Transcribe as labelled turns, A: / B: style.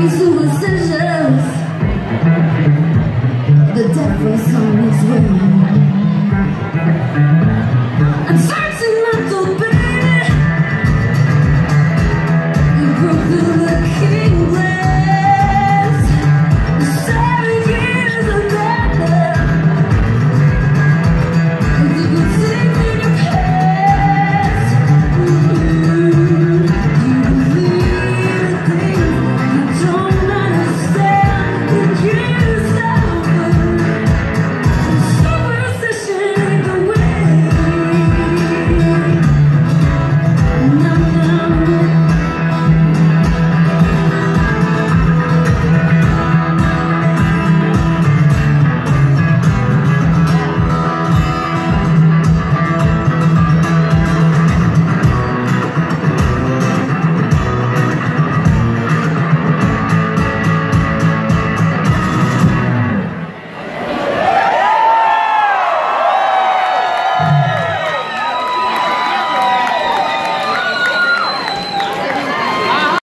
A: Praise